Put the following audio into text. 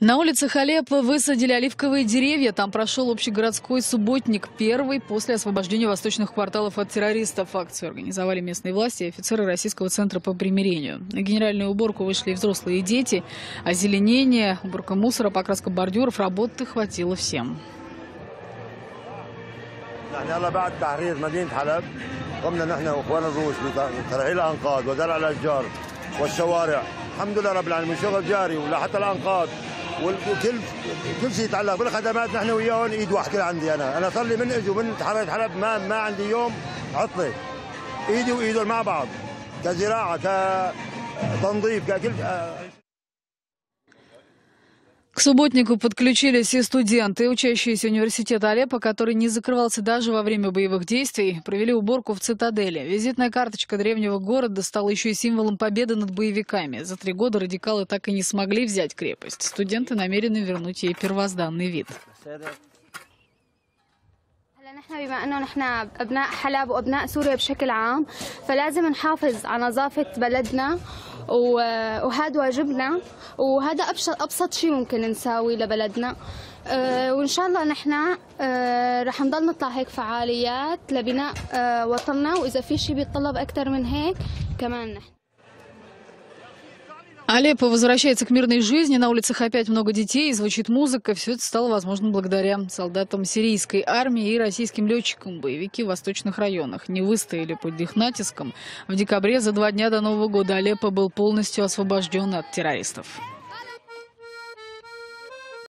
На улицах Алеппо высадили оливковые деревья. Там прошел общегородской субботник, первый после освобождения восточных кварталов от террористов. Акцию организовали местные власти и офицеры Российского центра по примирению. На генеральную уборку вышли и взрослые и дети. Озеленение, уборка мусора, покраска бордюров. Работы хватило всем. نحن هلا بعد تحرير مدينة حلب قمنا نحن واخوان الروس بترحيل الانقاض وزرع الاشجار والشوارع الحمد لله رب العالمين شغل جاري ولحتى الانقاض وكل كل شيء يتعلق بالخدمات نحن وياهم إيد واحدة عندي أنا. أنا صار لي من إجوا من تحرير حلب ما ما عندي يوم عطلة. إيدي وإيدهم مع بعض كزراعة كتنظيف ككل К субботнику подключились и студенты, учащиеся университета Алеппо, который не закрывался даже во время боевых действий, провели уборку в цитадели. Визитная карточка древнего города стала еще и символом победы над боевиками. За три года радикалы так и не смогли взять крепость. Студенты намерены вернуть ей первозданный вид. هلا نحن بما أنه نحن أبناء حلب وأبناء سوريا بشكل عام فلازم نحافظ على نظافة بلدنا وهذا واجبنا. وهذا ابسط أبسط شيء ممكن نساوي لبلدنا. أه، وإن شاء الله نحن أه، رح نضل نطلع هيك فعاليات لبناء أه، وطننا. وإذا في شيء بيتطلب أكثر من هيك كمان نحن. Алеппо возвращается к мирной жизни. На улицах опять много детей, звучит музыка. Все это стало возможным благодаря солдатам сирийской армии и российским летчикам. Боевики в восточных районах не выстояли под их натиском. В декабре, за два дня до Нового года, Алеппо был полностью освобожден от террористов.